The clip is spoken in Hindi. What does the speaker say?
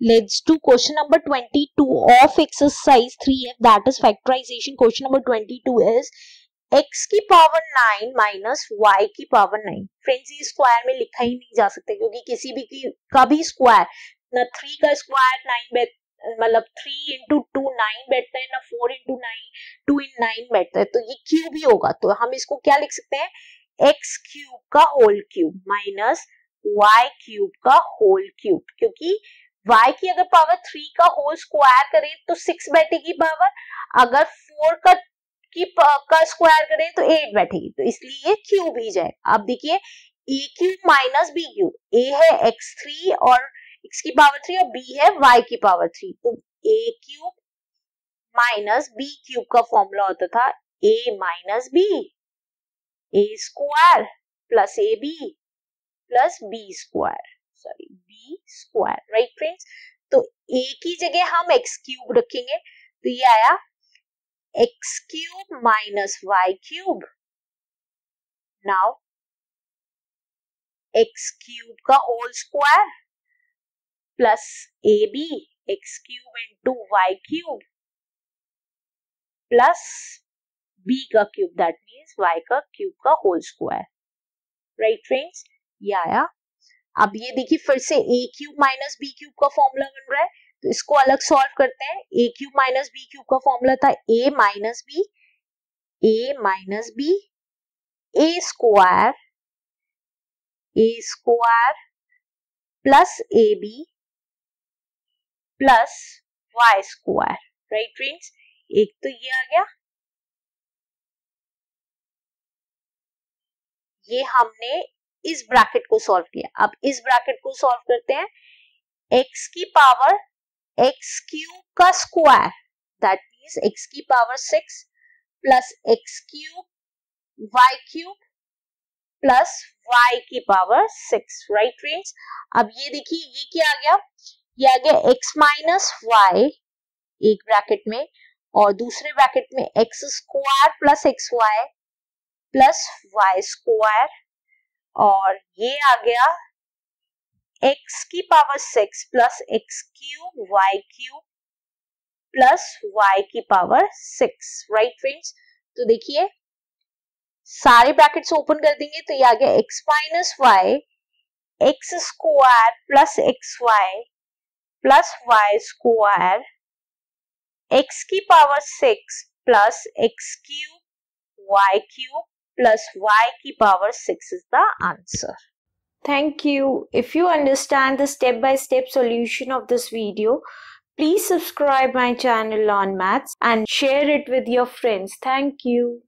Let's do question number 22 of exercise 3f that is factorization. Question number 22 is x की पावर 9 माइनस y की पावर 9 फ्रेंड्स ये स्क्वायर में लिखा ही नहीं जा सकता क्योंकि किसी भी की, का भी स्क्वायर ना थ्री का स्क्वायर नाइन बैठ मतलब थ्री इंटू टू नाइन बैठता है, ना four into nine two in nine बैठता है। तो ये क्यूब ही होगा। तो हम इसको क्या लिख सकते हैं? एक्स क्यूब का whole cube minus y cube का होल क्यूब क्योंकि y की अगर पावर थ्री का होल स्क्वायर करें तो सिक्स बैठेगी पावर अगर फोर का, की का स्क्वायर करें तो एट बैठेगी. तो इसलिए ये क्यूब ही जाए. अब देखिए a cube minus b cube a है एक्स थ्री और एक्स की पावर थ्री और बी है वाई की पावर थ्री तो a cube minus b cube का फॉर्मूला होता था a minus b a square plus a b plus b square sorry b square right friends तो ए की जगह हम एक्स क्यूब रखेंगे तो ये आया x cube minus y cube now x cube का whole square plus a b x cube into y cube plus b का क्यूब दैट मीन्स वाई का क्यूब का होल स्क्वायर राइट फ्रेंड्स ये आया अब ये देखिए फिर से a cube minus b cube का फॉर्मूला बन रहा है तो इसको अलग सॉल्व करते हैं। A cube minus b cube का फॉर्मूला था a minus b a minus b a square a square plus a b plus y square right friends एक तो ये आ गया। ये हमने इस ब्रैकेट को सॉल्व किया। अब इस ब्रैकेट को सॉल्व करते हैं। x की पावर, x क्यूब का स्क्वायर दैट मीन्स x की power six plus x cube y cube plus y की पावर सिक्स राइट फ्रेंड्स अब ये देखिए, ये क्या आ गया? ये आ गया x माइनस वाई एक ब्रैकेट में, और दूसरे ब्रैकेट में x square plus x y plus y square और ये आ गया x की power six plus x cube y cube plus y की पावर सिक्स राइट फ्रेंड्स तो देखिए, सारे ब्रैकेट्स ओपन कर देंगे तो ये आ गया x minus y x square plus x y plus y square x की power six plus x cube y cube plus y की power 6 is the answer. Thank you. If you understand the step-by-step -step solution of this video, please subscribe my channel on maths and share it with your friends. Thank you.